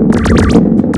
フフフ。